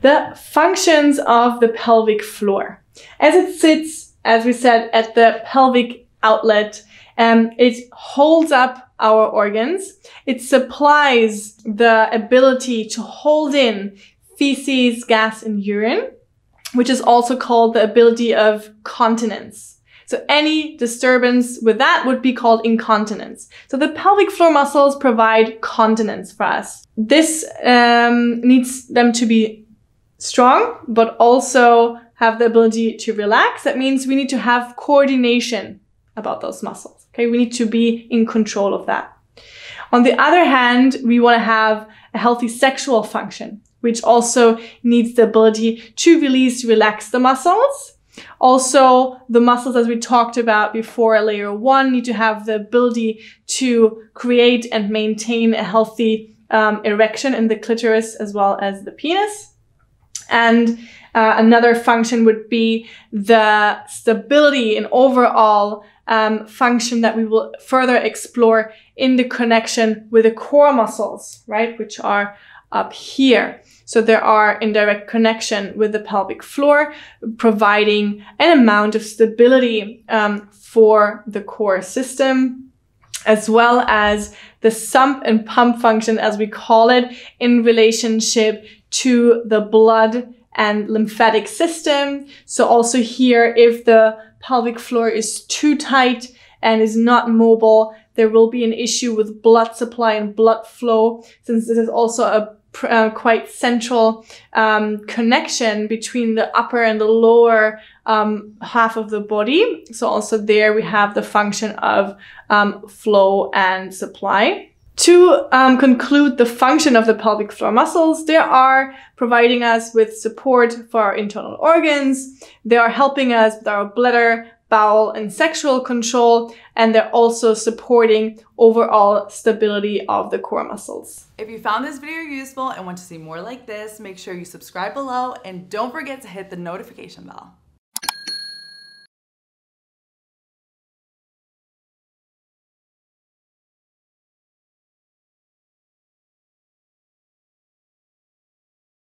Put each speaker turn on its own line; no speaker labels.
The functions of the pelvic floor. As it sits, as we said, at the pelvic outlet, um, it holds up our organs. It supplies the ability to hold in feces, gas, and urine, which is also called the ability of continence. So any disturbance with that would be called incontinence. So the pelvic floor muscles provide continence for us. This um, needs them to be strong, but also have the ability to relax. That means we need to have coordination about those muscles. Okay. We need to be in control of that. On the other hand, we want to have a healthy sexual function, which also needs the ability to release, relax the muscles. Also, the muscles, as we talked about before, layer one, need to have the ability to create and maintain a healthy um, erection in the clitoris as well as the penis. And uh, another function would be the stability and overall um, function that we will further explore in the connection with the core muscles, right, which are up here. So there are indirect connection with the pelvic floor, providing an amount of stability um, for the core system, as well as the sump and pump function, as we call it, in relationship to the blood and lymphatic system. So also here, if the pelvic floor is too tight and is not mobile, there will be an issue with blood supply and blood flow, since this is also a uh, quite central um, connection between the upper and the lower um, half of the body. So also there we have the function of um, flow and supply. To um, conclude the function of the pelvic floor muscles, they are providing us with support for our internal organs. They are helping us with our bladder, bowel, and sexual control, and they're also supporting overall stability of the core muscles.
If you found this video useful and want to see more like this, make sure you subscribe below and don't forget to hit the notification bell.